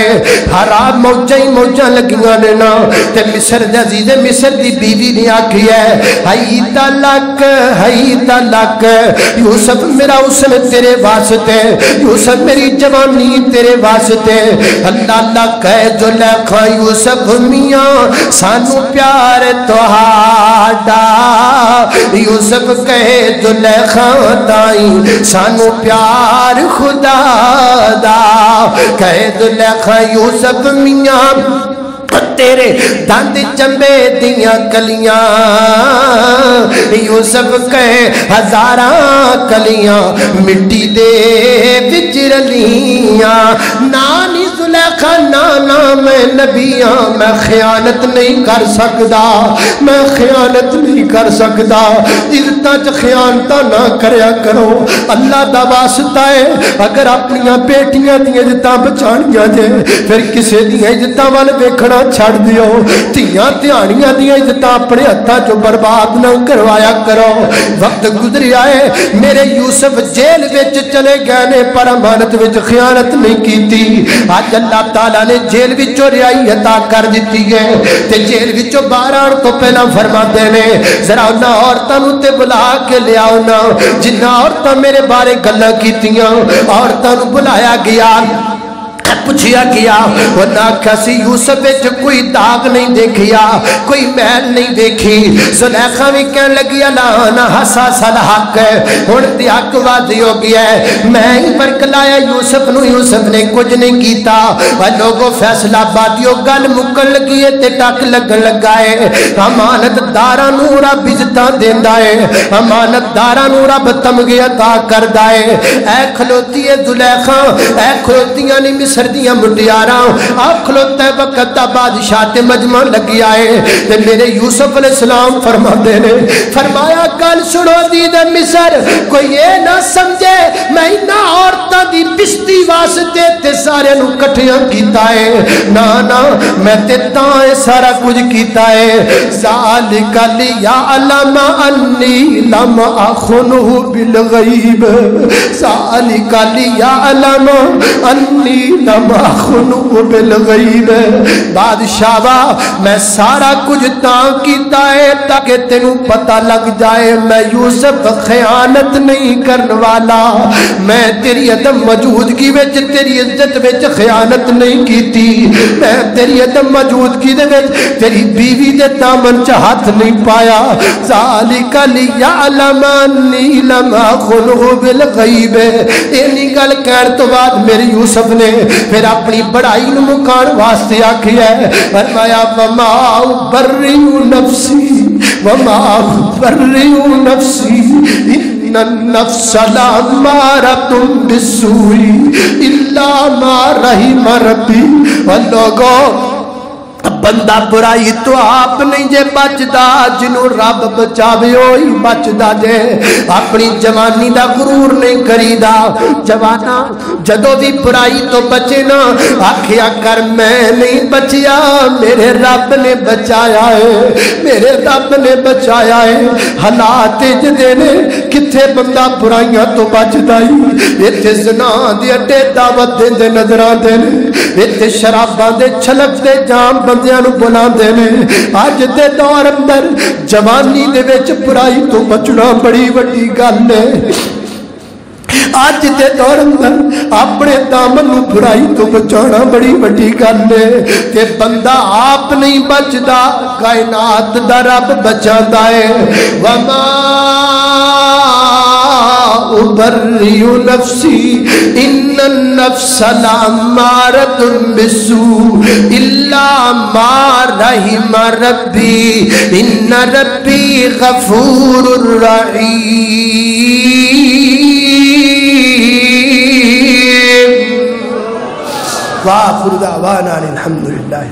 हराम मौजा ही मौजा लगिया ने ना। ते मिसर अजीजे, मिसर की बीवी ने आखी है, हई तलक हई तलक यूसुफ मेरा उसने तेरे वास्ते, यूसुफ मेरी जवानी तेरे वास्ते। अल्लाह अल्लाह कह जो लखा यूसुफ मिया, सानू प्यार तुहाडा। यूसुफ कहे जो लखा ताई, सानू प्यार खुदा दा। कहे जो लखा यूसुफ मिया तेरे दंद चंबे दिया कलियाँ। यूसुफ कहे हजारा कलिया मिट्टी दे। बिच नानी जुलेखा ना ना मैं नबिया, मैं खयानत नहीं कर सकता मैं खयानत नहीं कर सकता इज़्ज़त च खयानता ना करया करो। अल्लाह का वास्ता है, अगर अपन बेटियाँ दी इज़्ज़त बचानिया जे, फिर किसी दिया इज़्ज़त वाल वेखना छड़ दियो। धियाँ ध्यानिया दी इज़्ज़त अपने हथा चो बर्बाद न करवाया करो। वक्त गुजरिया है, मेरे यूसुफ जेल विच चले गए ने पर अमानत विच खयानत नहीं की अज अल्लाह ताला ने जेल विचों रिहाई अता कर दी है। ते जेल विचों बाहर आने तो पहला फरमाते ने जरा उन्होंने औरतों ते बुला के लिया जिन्ना औरतां मेरे बारे गल्लां कीतियाँ, औरतों बुलाया गया। पूछिया गया वरना आख्या यूसुफ विच कोई दाग नहीं देखिया, कोई मैल नहीं देखी। सुलेखा भी कह लगी ना हसा, सल हक है। तो हक वादी हो गया मैं ही फ़र्क लाया, यूसुफ न यूसुफ ने कुछ नहीं किया लोगो फैसला बादियो, गल मुकन लगी है ते टक लगन लगा है। अमानतदारा रब इज़्ज़त देता है। अमानतदारा रब तमगे अता करता है। ऐ खलोती है दुलैखा ऐ खलोतियाँ नहीं मिसर दिया मुटियारा आ खलोता वक्त का बादशाह ते मजमा लगी आए। ते मेरे यूसुफ सलाम फरमाते ने, फरमाया, गल सुनो दी दे मिसर, कोई ये ना समझे, मैं इन्ना औरतां दी पिश्ती वास्ते ते सारे नु इकट्ठियाँ कीता है ना ना, मैं ते सारा कुछ कीता है जालिका लिया अलमा अन्नी लम अखुनहु बिल गैब जालिका लिया अलमा अन्नी बादशाह मैं सारा कुछ किया तेन पता लग जाए, मैं यूसुफ खयानत नहीं करने वाला। मैं तेरी अदम मौजूदगी तेरी इज़्ज़त खयानत नहीं की मैं तेरी अदम मौजूदगी तेरी बीवी के दामन च हाथ नहीं पाया। गल कहने तो बाद मेरे यूसुफ ने फिर अपनी पढ़ाई मुकान वास्ते आखिया फरमाया वमाऊ बर्रियू नफसी वमाऊ बर्रियू नफसी मारा तुम मारही मरबी लोगों बंदा बुराई तो आप नहीं जे बचता जिन्हों रब बचावे ही बचता जे। अपनी जवानी का गुरूर नहीं करीदा। जवाना, जदों भी बुराई तो बचे ना, आखिया कर, मैं नहीं बचिया, मेरे रब ने बचाया है, मेरे रब ने बचाया है। हालात जदे ने किथे बंदा बुराइयाँ तो बचता ही। इतने जना दे अड्डे दावत देंदे, नज़र आते हैं इतने शराबा दे छलकते जाम बंदियाँ बुलाते ने अज के दौर अंदर जवानी दे बुराई तो बचना बड़ी वड्डी गल है अज के दौर अंदर अपने दामन बुराई तो बचा बड़ी वड्डी गल है कि बंदा आप नहीं बचता कायनात का रब बचा है वमा उबर्रियु नफ्सी इन नफ्सला मारतुन बिसू, इल्ला मा रहिम रब्बी इन रब्बी रहीम। वाह, खुदा वाना अल्हम्दुलिल्लाह